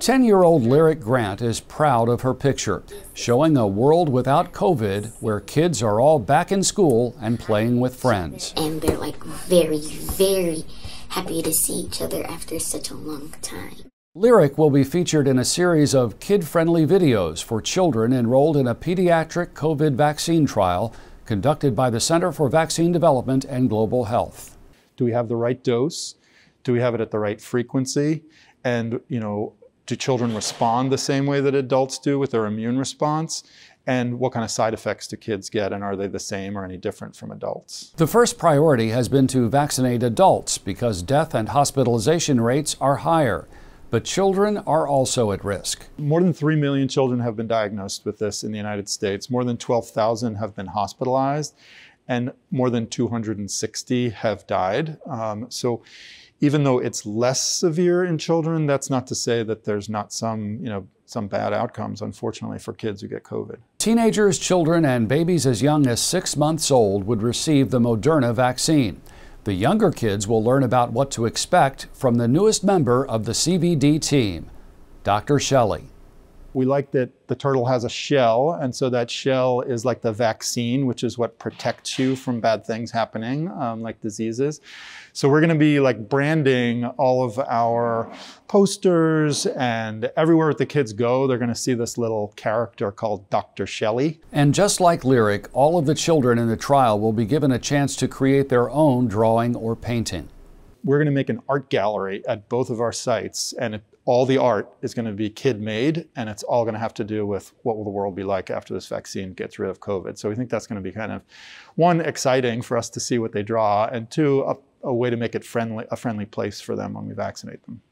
10 year old Lyric Grant is proud of her picture, showing a world without COVID where kids are all back in school and playing with friends. And they're like very, very happy to see each other after such a long time. Lyric will be featured in a series of kid friendly videos for children enrolled in a pediatric COVID vaccine trial conducted by the Center for Vaccine Development and Global Health. Do we have the right dose? Do we have it at the right frequency? And, you know, do children respond the same way that adults do with their immune response? And what kind of side effects do kids get, and are they the same or any different from adults? The first priority has been to vaccinate adults because death and hospitalization rates are higher. But children are also at risk. More than 3 million children have been diagnosed with this in the United States. More than 12,000 have been hospitalized, and more than 260 have died. Um, so even though it's less severe in children, that's not to say that there's not some, you know, some bad outcomes, unfortunately, for kids who get COVID. Teenagers, children, and babies as young as six months old would receive the Moderna vaccine. The younger kids will learn about what to expect from the newest member of the CVD team, Dr. Shelley. We like that the turtle has a shell, and so that shell is like the vaccine, which is what protects you from bad things happening, um, like diseases. So we're going to be like branding all of our posters, and everywhere the kids go, they're going to see this little character called Dr. Shelley. And just like Lyric, all of the children in the trial will be given a chance to create their own drawing or painting. We're going to make an art gallery at both of our sites, and it all the art is going to be kid made and it's all going to have to do with what will the world be like after this vaccine gets rid of COVID. So we think that's going to be kind of one exciting for us to see what they draw and two a, a way to make it friendly a friendly place for them when we vaccinate them.